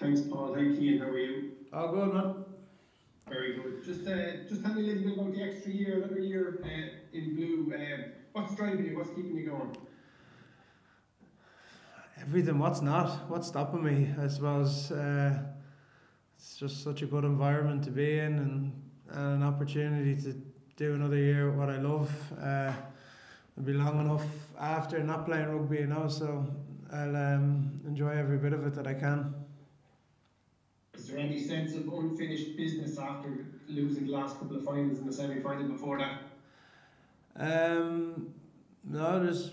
Thanks, Paul. Thank you. How are you? All good, man. Very good. Just, uh, just tell me a little bit about the extra year, another year uh, in blue. Uh, what's driving you? What's keeping you going? Everything. What's not? What's stopping me? I suppose uh, it's just such a good environment to be in, and, and an opportunity to do another year what I love. Uh, it'll be long enough after not playing rugby, you know. So I'll um, enjoy every bit of it that I can. There any sense of unfinished business after losing the last couple of finals and the semi-final before that? Um, no, there's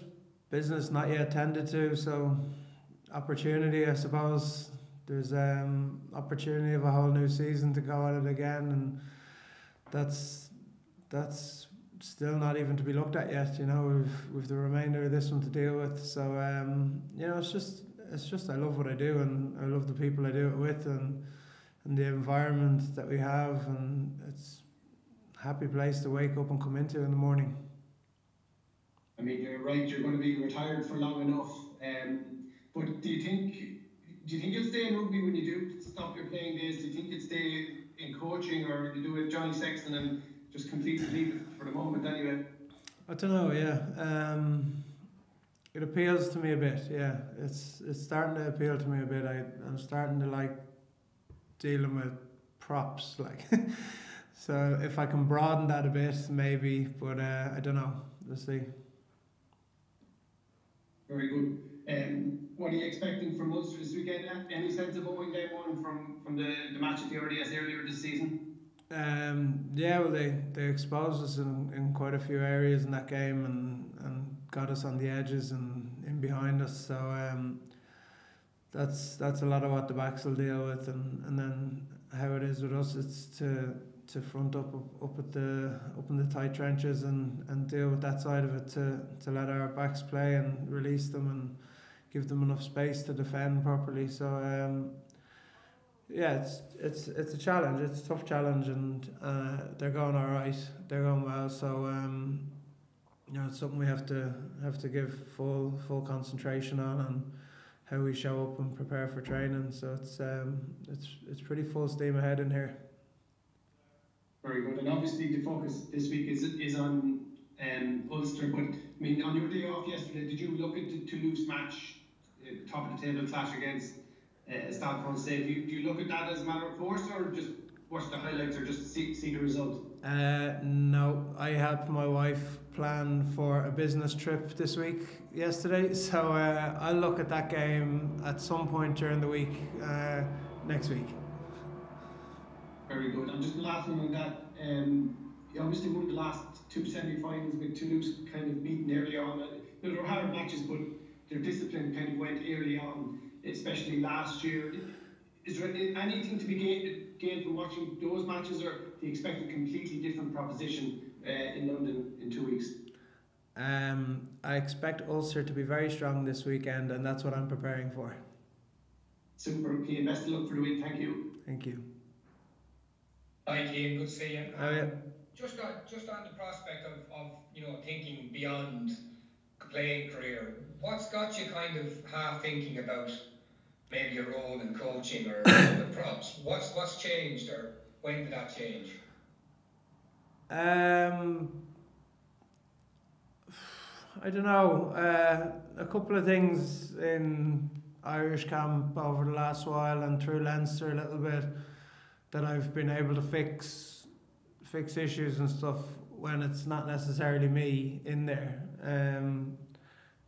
business not yet tended to, so opportunity, I suppose. There's um opportunity of a whole new season to go at it again, and that's that's still not even to be looked at yet. You know, we've we've the remainder of this one to deal with. So um, you know, it's just it's just I love what I do, and I love the people I do it with, and and the environment that we have, and it's a happy place to wake up and come into in the morning. I mean, you're right. You're going to be retired for long enough. Um, but do you think do you think you'll stay in rugby when you do stop your playing days? Do you think you'll stay in coaching, or you do it Johnny Sexton and just completely leave it for the moment anyway? I don't know. Yeah, um, it appeals to me a bit. Yeah, it's it's starting to appeal to me a bit. I I'm starting to like dealing with props, like. so if I can broaden that a bit, maybe. But uh, I don't know. Let's see. Very good. Um, what are you expecting from Ulster this weekend? Any sense of owing game one from, from the, the match at the RDS earlier this season? Um, yeah, well, they, they exposed us in, in quite a few areas in that game and, and got us on the edges and in behind us. So um, that's that's a lot of what the backs will deal with, and, and then how it is with us, it's to to front up up at the up in the tight trenches and, and deal with that side of it to, to let our backs play and release them and give them enough space to defend properly. So um, yeah, it's it's it's a challenge. It's a tough challenge, and uh, they're going all right. They're going well. So um, you know, it's something we have to have to give full full concentration on and how we show up and prepare for training. So it's um, it's it's pretty full steam ahead in here. Very good. And obviously the focus this week is is on um, Ulster. But I mean, on your day off yesterday, did you look at the Toulouse match, uh, top of the table clash against uh, Stade Francais? Do you, do you look at that as a matter of course, or just watch the highlights, or just see, see the result? Uh, no, I helped my wife plan for a business trip this week yesterday, so uh, I'll look at that game at some point during the week uh, next week. Very good. And just the last one on that, um, you obviously won the last two semi-finals with Toulouse kind of beaten early on. They were hard matches, but their discipline kind of went early on, especially last year. Is there anything to be gained, gained from watching those matches, or do you expect a completely different proposition uh, in London in two weeks? Um, I expect Ulster to be very strong this weekend, and that's what I'm preparing for. Super, Cian. Best of luck for the week. Thank you. Thank you. Hi, Cian. Good to see you. Oh, yeah. Just on, just on the prospect of, of you know thinking beyond playing career, what's got you kind of half thinking about maybe your role in coaching or the props? What's what's changed or when did that change? Um, I don't know. Uh, a couple of things in Irish camp over the last while and through Leinster a little bit that I've been able to fix fix issues and stuff when it's not necessarily me in there. Um,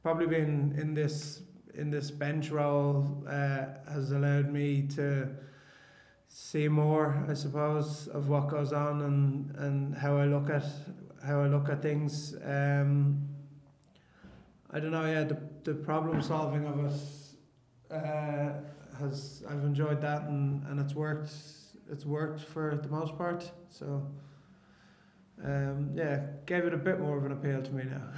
probably been in this in this bench role uh, has allowed me to see more, I suppose, of what goes on and, and how I look at how I look at things. Um, I don't know. Yeah, the the problem solving of it uh, has I've enjoyed that and, and it's worked. It's worked for the most part. So um, yeah, gave it a bit more of an appeal to me now.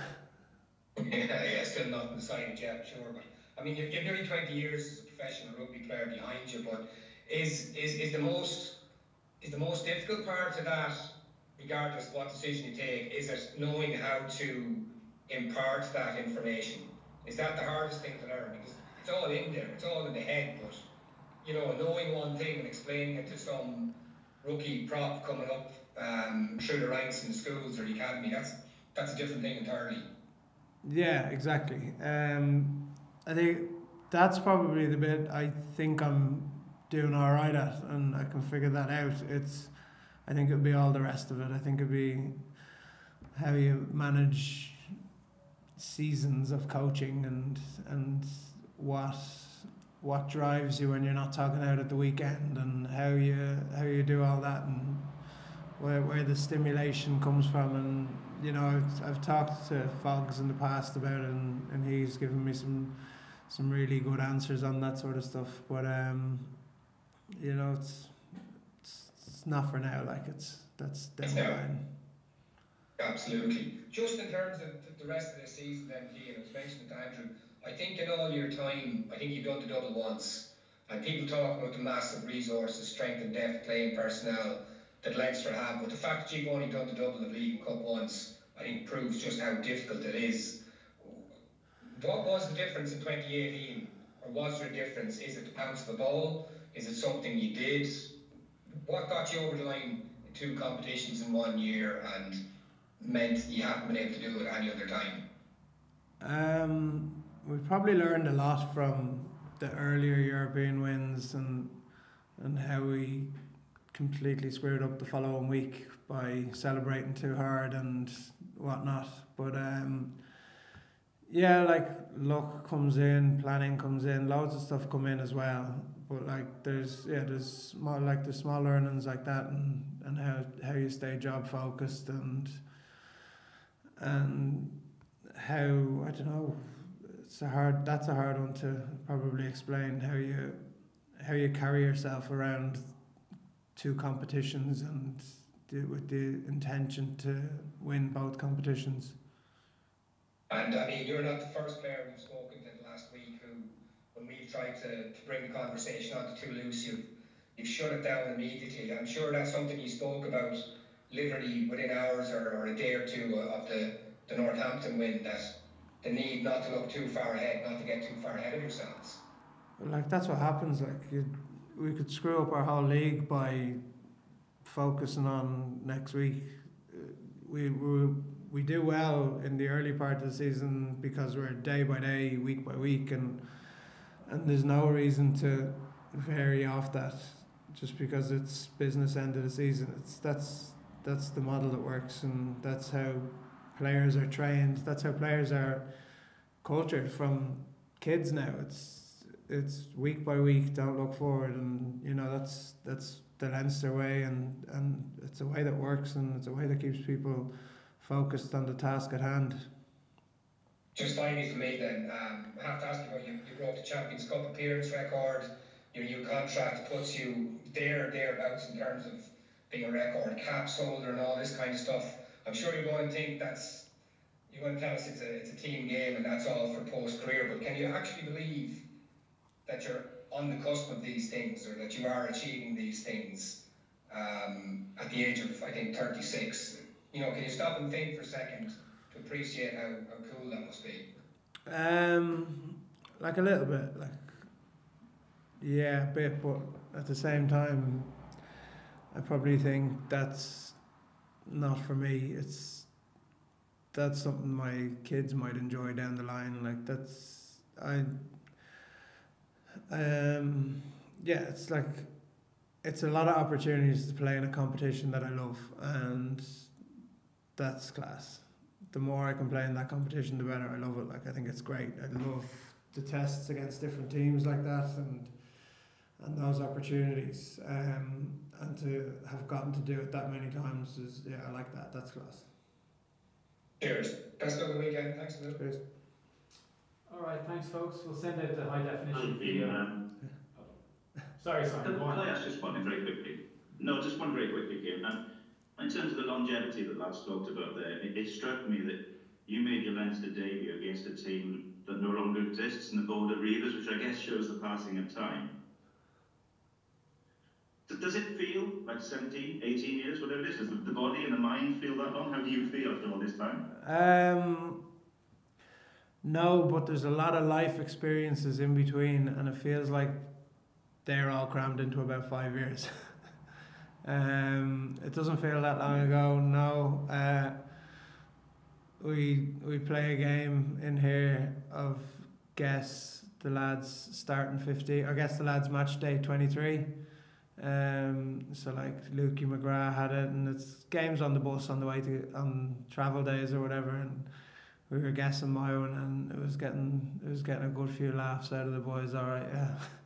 yeah, yeah, still not decided yet, sure. But I mean, you've, you've nearly twenty years as a professional rugby player behind you. But is is, is the most is the most difficult part of that, regardless of what decision you take, is it knowing how to impart that information? Is that the hardest thing to learn? Because it's all in there, it's all in the head, but you know, knowing one thing and explaining it to some rookie prop coming up um, through the ranks in the schools or the academy, that's that's a different thing entirely. Yeah, exactly. Um, I think that's probably the bit I think I'm doing all right at, and I can figure that out. It's, I think it'd be all the rest of it. I think it'd be how you manage seasons of coaching and and what what drives you when you're not talking out at the weekend and how you how you do all that and where where the stimulation comes from. And you know I've, I've talked to Fogs in the past about it and, and he's given me some some really good answers on that sort of stuff. But um you know it's it's, it's not for now. Like it's that's down the line. Absolutely. Just in terms of the rest of the season, then, Cian, I was mentioning to Andrew, I think in all your time, I think you've done the double once, and people talk about the massive resources, strength and depth playing personnel that Leinster have, but the fact that you've only done the double of League Cup once, I think proves just how difficult it is. What was the difference in 2018, or was there a difference? Is it the bounce the ball? Is it something you did? What got you over the line in two competitions in one year and meant you haven't been able to do it any other time? Um, we probably learned a lot from the earlier European wins and and how we completely screwed up the following week by celebrating too hard and whatnot. But um, yeah, like luck comes in, planning comes in, loads of stuff come in as well. But like there's yeah, there's small like the small learnings like that and, and how how you stay job focused and and how I don't know. It's a hard. That's a hard one to probably explain how you how you carry yourself around two competitions and do, with the intention to win both competitions. And I mean, you're not the first player we've spoken to last week who, when we've tried to, to bring the conversation onto Toulouse, you've, you've shut it down immediately. I'm sure that's something you spoke about literally within hours or, or a day or two of the, the Northampton win that the need not to look too far ahead, not to get too far ahead of yourselves. Like that's what happens. Like you, we could screw up our whole league by focusing on next week. Uh, we we we do well in the early part of the season because we're day by day, week by week, and and there's no reason to vary off that just because it's business end of the season. It's that's that's the model that works, and that's how players are trained. That's how players are cultured from kids now. It's it's week by week. Don't look forward, and you know that's that's the Leinster way, and and it's a way that works, and it's a way that keeps people focused on the task at hand. Just finally for me then, um, I have to ask you about you, you broke the Champions Cup appearance record. Your new contract puts you there thereabouts in terms of being a record caps holder and all this kind of stuff. I'm sure you're going to think that's you're going to tell us it's a it's a team game and that's all for post career. But can you actually believe that you're on the cusp of these things or that you are achieving these things um, at the age of I think 36? You know, can you stop and think for a second to appreciate how, how cool that must be? Um, like a little bit, like yeah, a bit, but at the same time, I probably think that's not for me. It's that's something my kids might enjoy down the line. Like that's I. Um, yeah, it's like it's a lot of opportunities to play in a competition that I love, and that's class. The more I can play in that competition, the better. I love it. Like I think it's great. I love the tests against different teams like that, and and those opportunities. Um, and to have gotten to do it that many times is yeah, I like that. That's class. Cheers. Best of the weekend. Thanks, Lou. Cheers. All right, thanks, folks. We'll send out the high definition video. Ian, um, Sorry, sorry. Can can. I ask just one very quickly? No, just one very quickly, Kim. Um, in terms of the longevity that Lads talked about there, it, it struck me that you made your Leinster debut against a team that no longer exists in the Border Reivers, which I guess shows the passing of time. Does it feel like 17, 18 years, whatever it is? Does the the body and the mind feel that long? How do you feel after all this time? Um, no, but there's a lot of life experiences in between, and it feels like they're all crammed into about five years. um, it doesn't feel that long ago. No, uh, we we play a game in here of guess the lads starting fifty or guess the lads match day twenty three. Um, so like Lukey McGrath had it, and it's games on the bus on the way to on travel days or whatever, and we were guessing my own, and it was getting it was getting a good few laughs out of the boys. All right, yeah.